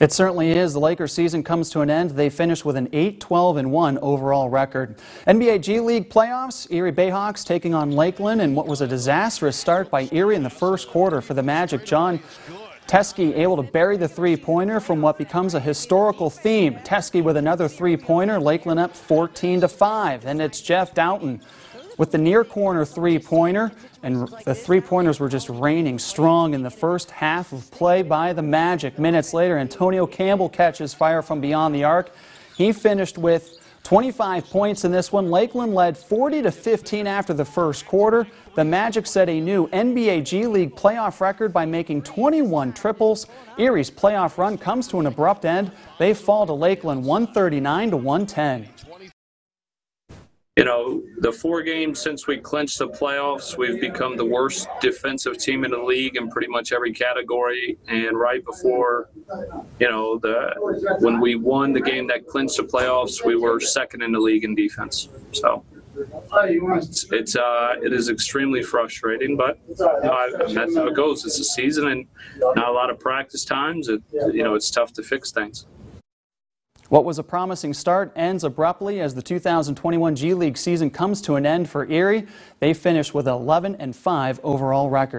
It certainly is. The Lakers season comes to an end. They finish with an 8-12-1 overall record. NBA G League playoffs, Erie Bayhawks taking on Lakeland in what was a disastrous start by Erie in the first quarter for the Magic. Jon Teske able to bury the three-pointer from what becomes a historical theme. Teske with another three-pointer, Lakeland up 14 to 5. And it's Jeff Dowtin with the near corner three-pointer, and the three-pointers were just raining strong in the first half of play by the Magic. Minutes later, Antonio Campbell catches fire from beyond the arc. He finished with 25 points in this one. Lakeland led 40 to 15 after the first quarter. The Magic set a new NBA G League playoff record by making 21 triples. Erie's playoff run comes to an abrupt end. They fall to Lakeland 139 to 110 you know, the four games since we clinched the playoffs, we've become the worst defensive team in the league in pretty much every category. And right before, you know, the when we won the game that clinched the playoffs, we were second in the league in defense. So it's, it's uh, it is extremely frustrating, but that's how it goes. It's a season and not a lot of practice times. It, you know, it's tough to fix things. What was a promising start ends abruptly as the 2021 G League season comes to an end for Erie. They finished with 11 and 5 overall record.